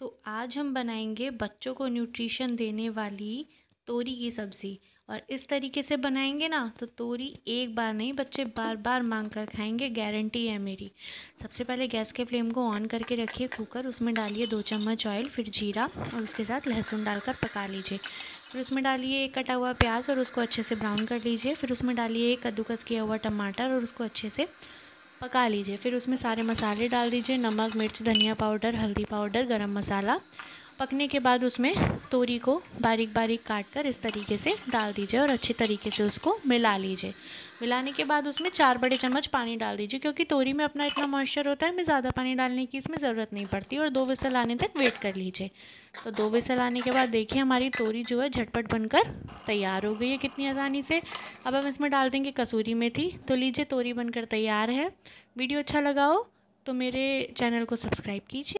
तो आज हम बनाएँगे बच्चों को न्यूट्रिशन देने वाली तोरी की सब्ज़ी। और इस तरीके से बनाएँगे ना तो तोरी एक बार नहीं, बच्चे बार बार मांग कर खाएँगे गारंटी है मेरी। सबसे पहले गैस के फ्लेम को ऑन करके रखिए कुकर उसमें डालिए दो चम्मच ऑयल फिर जीरा, और उसके साथ लहसुन डालकर पका लीजिए। फिर उसमें डालिए एक कटा हुआ प्याज, और उसको अच्छे से ब्राउन कर लीजिए। फिर उसमें डालिए एक कद्दूकस किया हुआ टमाटर, और उसको अच्छे से पका लीजिए। फिर उसमें सारे मसाले डाल दीजिए। नमक, मिर्च, धनिया पाउडर, हल्दी पाउडर, गरम मसाला। पकने के बाद उसमें तोरी को बारीक बारीक काट कर इस तरीके से डाल दीजिए और अच्छी तरीके से उसको मिला लीजिए। मिलाने के बाद उसमें चार बड़े चम्मच पानी डाल दीजिए, क्योंकि तोरी में अपना इतना मॉइस्चर होता है, हमें ज़्यादा पानी डालने की इसमें ज़रूरत नहीं पड़ती और दो विसल आने तक वेट कर लीजिए। तो दो विसल आने के बाद देखिए हमारी तोरी जो है झटपट बनकर तैयार हो गई है कितनी आसानी से। अब हम इसमें डाल देंगे कसूरी मेथी। तो लीजिए, तोरी बनकर तैयार है। वीडियो अच्छा लगा हो तो मेरे चैनल को सब्सक्राइब कीजिए।